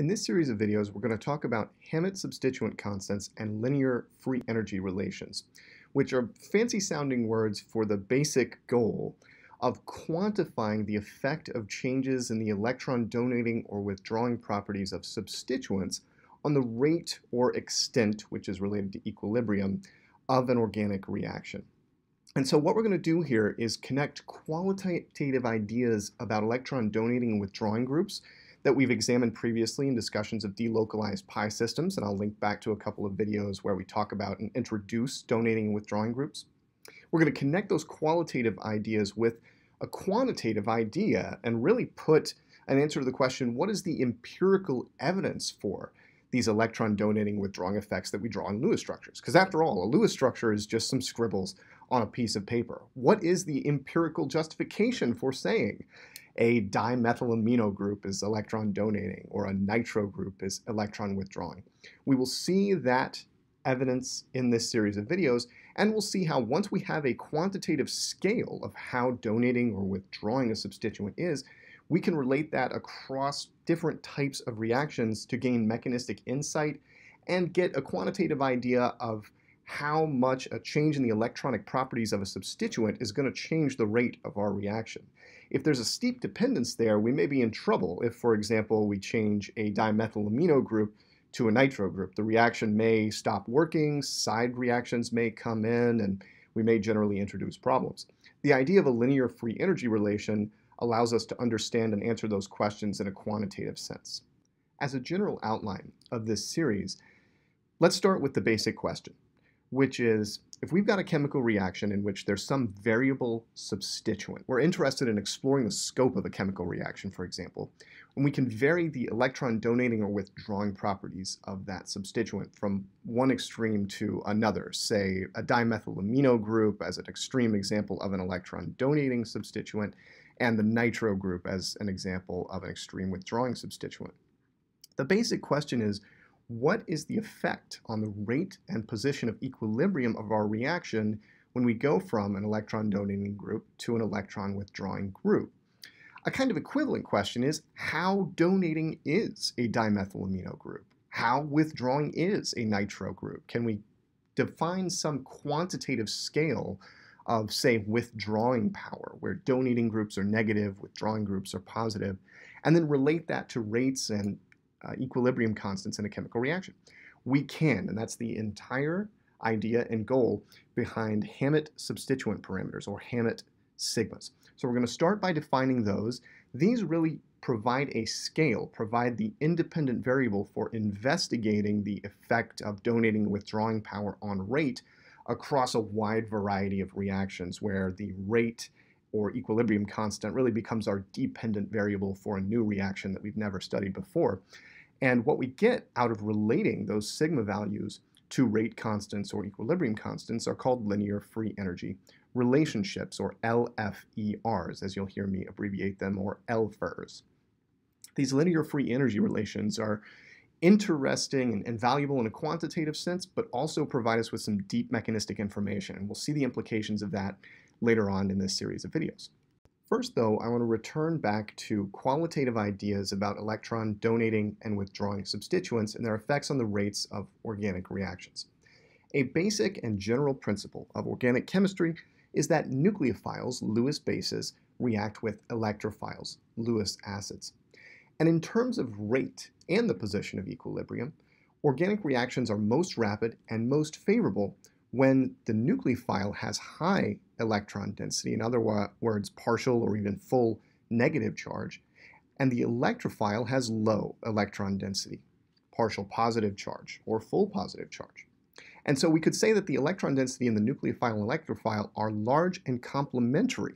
In this series of videos, we're going to talk about Hammett substituent constants and linear free energy relations, which are fancy sounding words for the basic goal of quantifying the effect of changes in the electron donating or withdrawing properties of substituents on the rate or extent, which is related to equilibrium, of an organic reaction. And so what we're going to do here is connect qualitative ideas about electron donating and withdrawing groups that we've examined previously in discussions of delocalized pi systems, and I'll link back to a couple of videos where we talk about and introduce donating and withdrawing groups. We're going to connect those qualitative ideas with a quantitative idea and really put an answer to the question, what is the empirical evidence for these electron donating withdrawing effects that we draw in Lewis structures? Because after all, a Lewis structure is just some scribbles on a piece of paper. What is the empirical justification for saying a dimethylamino group is electron donating or a nitro group is electron withdrawing. We will see that evidence in this series of videos, and we'll see how once we have a quantitative scale of how donating or withdrawing a substituent is, we can relate that across different types of reactions to gain mechanistic insight and get a quantitative idea of how much a change in the electronic properties of a substituent is going to change the rate of our reaction. If there's a steep dependence there, we may be in trouble if, for example, we change a dimethylamino group to a nitro group. The reaction may stop working, side reactions may come in, and we may generally introduce problems. The idea of a linear free energy relation allows us to understand and answer those questions in a quantitative sense. As a general outline of this series, let's start with the basic question which is if we've got a chemical reaction in which there's some variable substituent, we're interested in exploring the scope of a chemical reaction, for example, and we can vary the electron donating or withdrawing properties of that substituent from one extreme to another, say a dimethylamino group as an extreme example of an electron donating substituent, and the nitro group as an example of an extreme withdrawing substituent. The basic question is, what is the effect on the rate and position of equilibrium of our reaction when we go from an electron donating group to an electron withdrawing group? A kind of equivalent question is how donating is a dimethylamino group? How withdrawing is a nitro group? Can we define some quantitative scale of, say, withdrawing power, where donating groups are negative, withdrawing groups are positive, and then relate that to rates and uh, equilibrium constants in a chemical reaction. We can, and that's the entire idea and goal behind Hammett substituent parameters or Hammett sigmas. So we're going to start by defining those. These really provide a scale, provide the independent variable for investigating the effect of donating withdrawing power on rate across a wide variety of reactions where the rate or equilibrium constant really becomes our dependent variable for a new reaction that we've never studied before. And what we get out of relating those sigma values to rate constants or equilibrium constants are called linear free energy relationships, or LFERs, as you'll hear me abbreviate them, or LFERs. These linear free energy relations are interesting and, valuable in a quantitative sense, but also provide us with some deep mechanistic information. And we'll see the implications of that later on in this series of videos. First, though, I want to return back to qualitative ideas about electron donating and withdrawing substituents and their effects on the rates of organic reactions. A basic and general principle of organic chemistry is that nucleophiles, Lewis bases, react with electrophiles, Lewis acids. And in terms of rate and the position of equilibrium, organic reactions are most rapid and most favorable when the nucleophile has high electron density, in other words, partial or even full negative charge, and the electrophile has low electron density, partial positive charge, or full positive charge. And so we could say that the electron density in the nucleophile and electrophile are large and complementary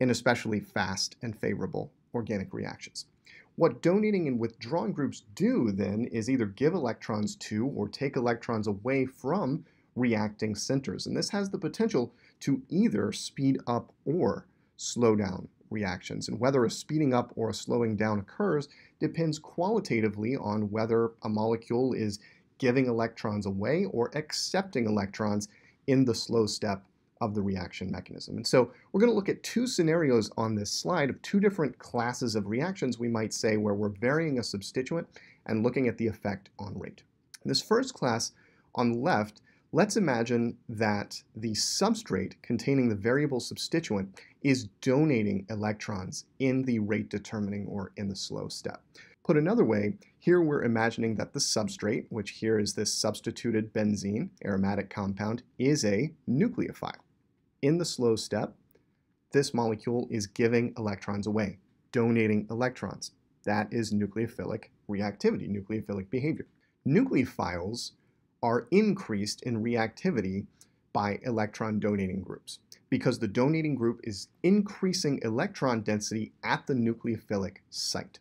in especially fast and favorable organic reactions. What donating and withdrawing groups do then is either give electrons to or take electrons away from reacting centers. And this has the potential to either speed up or slow down reactions. And whether a speeding up or a slowing down occurs depends qualitatively on whether a molecule is giving electrons away or accepting electrons in the slow step of the reaction mechanism. And so we're going to look at two scenarios on this slide of two different classes of reactions we might say where we're varying a substituent and looking at the effect on rate. This first class on the left, let's imagine that the substrate containing the variable substituent is donating electrons in the rate determining or in the slow step. Put another way, here we're imagining that the substrate, which here is this substituted benzene aromatic compound, is a nucleophile. In the slow step, this molecule is giving electrons away, donating electrons. That is nucleophilic reactivity, nucleophilic behavior. Nucleophiles are increased in reactivity by electron donating groups because the donating group is increasing electron density at the nucleophilic site.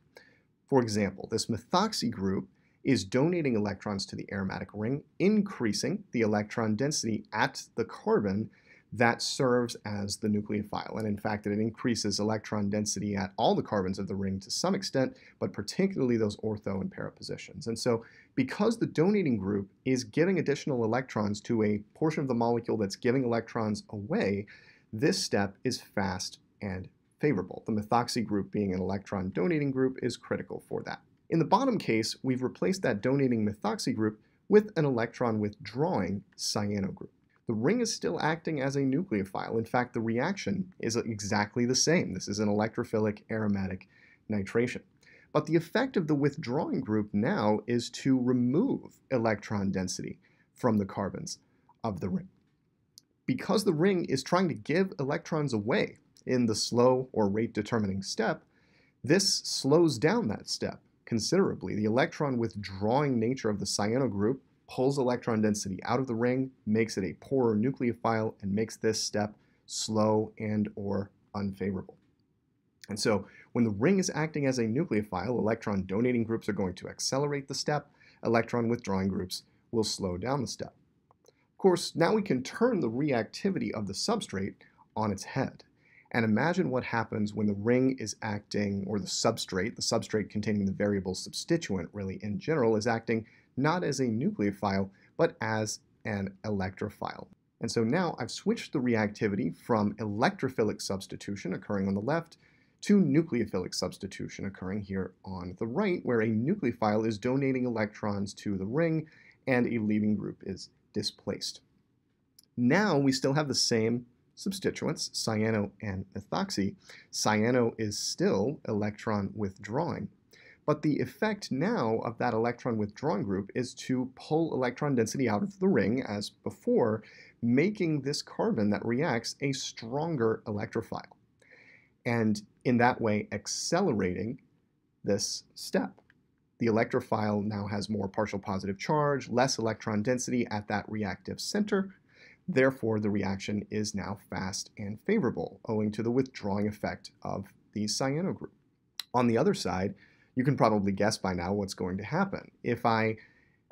For example, this methoxy group is donating electrons to the aromatic ring, increasing the electron density at the carbon that serves as the nucleophile. And in fact, it increases electron density at all the carbons of the ring to some extent, but particularly those ortho and para positions. And so because the donating group is giving additional electrons to a portion of the molecule that's giving electrons away, this step is fast and favorable. The methoxy group being an electron donating group is critical for that. In the bottom case, we've replaced that donating methoxy group with an electron withdrawing cyano group. The ring is still acting as a nucleophile. In fact, the reaction is exactly the same. This is an electrophilic aromatic nitration. But the effect of the withdrawing group now is to remove electron density from the carbons of the ring. Because the ring is trying to give electrons away in the slow or rate determining step, this slows down that step considerably. The electron withdrawing nature of the cyano group pulls electron density out of the ring, makes it a poorer nucleophile, and makes this step slow and or unfavorable. And so when the ring is acting as a nucleophile, electron donating groups are going to accelerate the step, electron withdrawing groups will slow down the step. Of course, now we can turn the reactivity of the substrate on its head and imagine what happens when the ring is acting, or the substrate, the substrate containing the variable substituent really in general, is acting not as a nucleophile, but as an electrophile. And so now I've switched the reactivity from electrophilic substitution occurring on the left to nucleophilic substitution occurring here on the right, where a nucleophile is donating electrons to the ring and a leaving group is displaced. Now we still have the same substituents, cyano and methoxy, cyano is still electron withdrawing. But the effect now of that electron withdrawing group is to pull electron density out of the ring as before, making this carbon that reacts a stronger electrophile. And in that way, accelerating this step. The electrophile now has more partial positive charge, less electron density at that reactive center, Therefore, the reaction is now fast and favorable, owing to the withdrawing effect of the cyano group. On the other side, you can probably guess by now what's going to happen. If I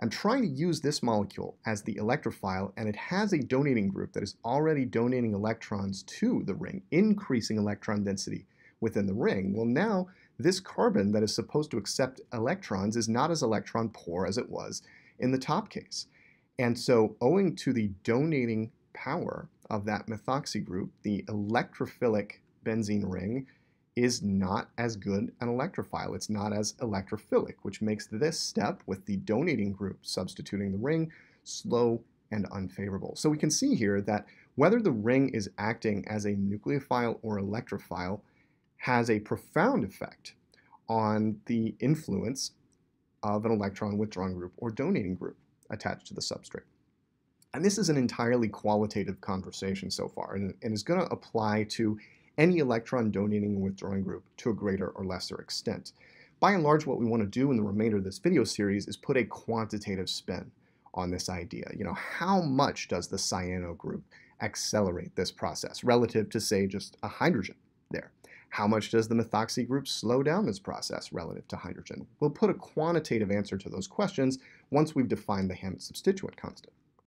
am trying to use this molecule as the electrophile and it has a donating group that is already donating electrons to the ring, increasing electron density within the ring, well now this carbon that is supposed to accept electrons is not as electron poor as it was in the top case. And so, owing to the donating power of that methoxy group, the electrophilic benzene ring is not as good an electrophile. It's not as electrophilic, which makes this step with the donating group substituting the ring slow and unfavorable. So we can see here that whether the ring is acting as a nucleophile or electrophile has a profound effect on the influence of an electron withdrawing group or donating group attached to the substrate. And this is an entirely qualitative conversation so far and, and is going to apply to any electron donating and withdrawing group to a greater or lesser extent. By and large, what we want to do in the remainder of this video series is put a quantitative spin on this idea. You know, how much does the cyano group accelerate this process relative to, say, just a hydrogen there? How much does the methoxy group slow down this process relative to hydrogen? We'll put a quantitative answer to those questions once we've defined the Hammett substituent constant.